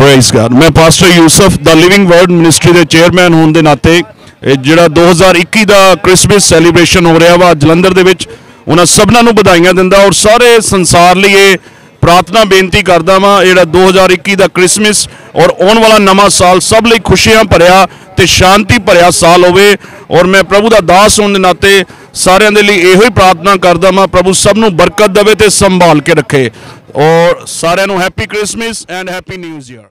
Praise God ਮੈਂ pastor Yusuf ਦਾ living word ministry ਦੇ ਚੇਅਰਮੈਨ ਹੋਣ ਦੇ ਨਾਤੇ, ਇਹ ਜਿਹੜਾ 2021 ਦਾ ਕ੍ਰਿਸਮਸ ਸੈਲੀਬ੍ਰੇਸ਼ਨ ਹੋ ਰਿਹਾ ਵਾ, ਜਲੰਧਰ ਦੇ ਵਿੱਚ, ਉਹਨਾਂ ਸਭਨਾਂ ਨੂੰ ਵਧਾਈਆਂ ਦਿੰਦਾ ਔਰ ਸਾਰੇ ਸੰਸਾਰ ਲਈ ਇਹ ਪ੍ਰਾਰਥਨਾ ਬੇਨਤੀ ਕਰਦਾ ਵਾਂ ਜਿਹੜਾ 2021 ਦਾ ਕ੍ਰਿਸਮਸ ਔਰ ਆਉਣ ਵਾਲਾ ਨਵਾਂ ਸਾਲ ਸਭ ਲਈ ਖੁਸ਼ੀਆਂ ਭਰਿਆ ਤੇ ਸ਼ਾਂਤੀ ਭਰਿਆ ਸਾਲ ਹੋਵੇ ਔਰ ਮੈਂ ਪ੍ਰਭੂ ਦਾ ਦਾਸ ਹੋਣ ਦੇ ਨਾਤੇ ਸਾਰਿਆਂ ਦੇ ਲਈ ਇਹੋ ਹੀ ਪ੍ਰਾਰਥਨਾ ਕਰਦਾ ਵਾਂ, ਪ੍ਰਭੂ ਸਭ ਨੂੰ ਬਰਕਤ ਦੇਵੇ ਤੇ ਸੰਭਾਲ ਕੇ ਰੱਖੇ। ਔਰ ਸਾਰਿਆਂ ਨੂੰ happy Christmas and happy new year